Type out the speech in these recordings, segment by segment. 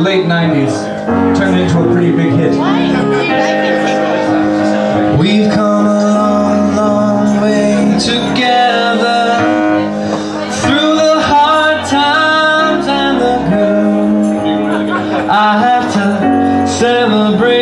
late 90s turned into a pretty big hit. We've come a long, long way together through the hard times and the good. I have to celebrate.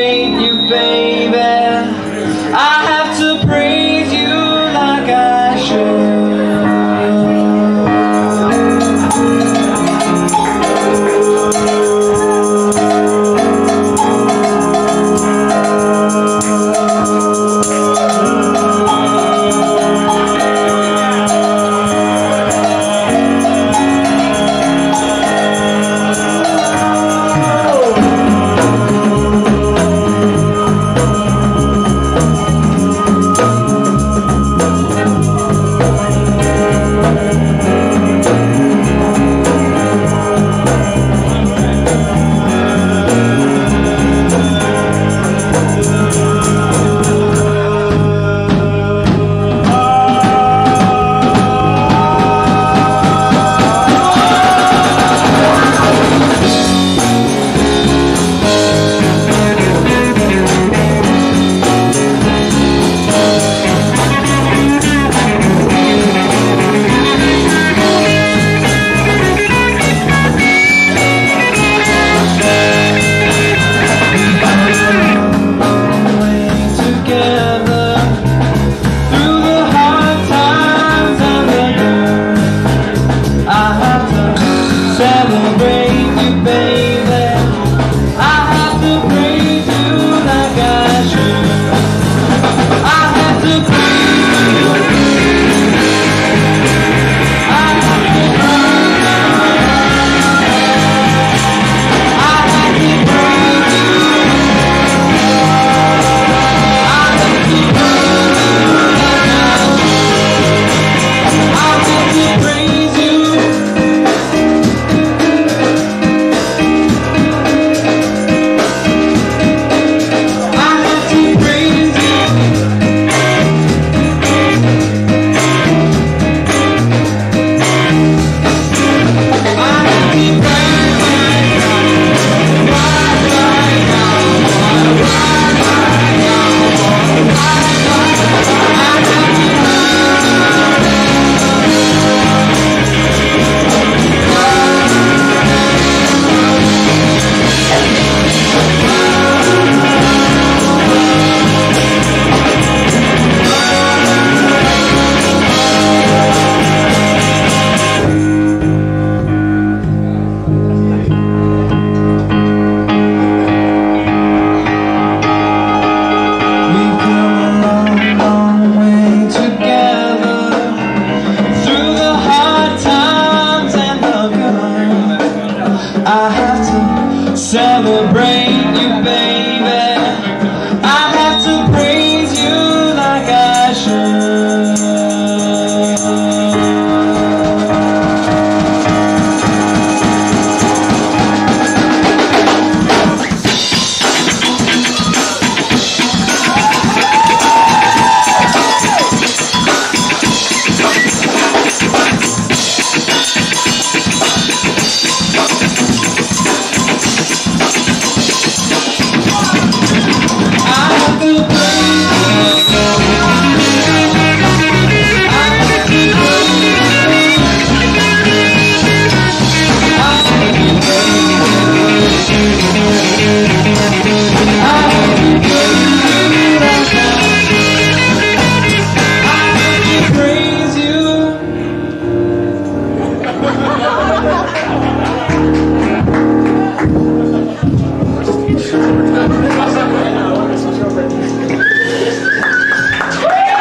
celebrate.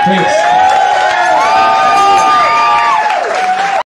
Thanks.